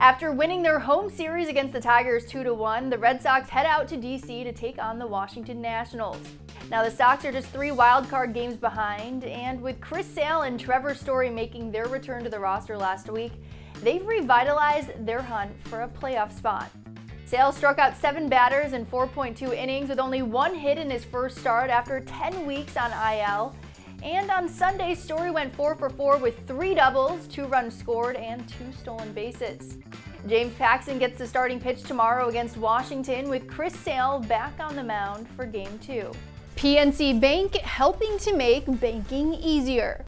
After winning their home series against the Tigers 2-1, the Red Sox head out to D.C. to take on the Washington Nationals. Now the Sox are just three wildcard games behind, and with Chris Sale and Trevor Story making their return to the roster last week, they've revitalized their hunt for a playoff spot. Sale struck out seven batters in 4.2 innings with only one hit in his first start after 10 weeks on IL, and on Sunday, Story went 4 for 4 with three doubles, two runs scored, and two stolen bases. James Paxton gets the starting pitch tomorrow against Washington with Chris Sale back on the mound for Game 2. PNC Bank helping to make banking easier.